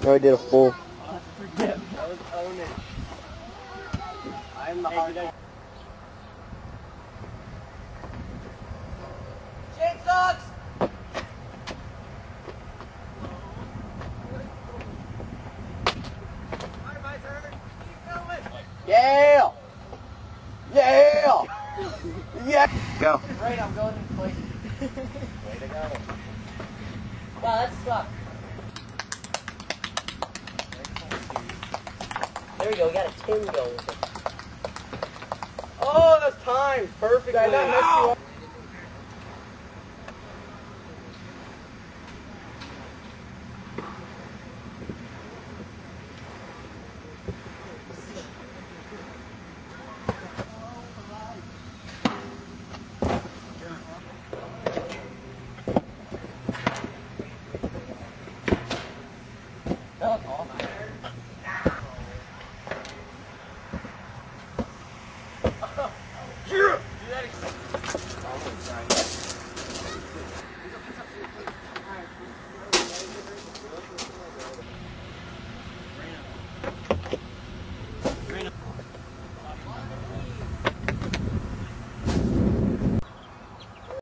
I already did a full. Forget. I was owning. I'm the hard. Sucks. Yeah! Yeah! Yeah! Go. Great, I'm going in place. Way to go. Wow, that sucked. There we go, we got a 10 goal with it. Oh, that's timed perfectly. Did I not you up? that expensive.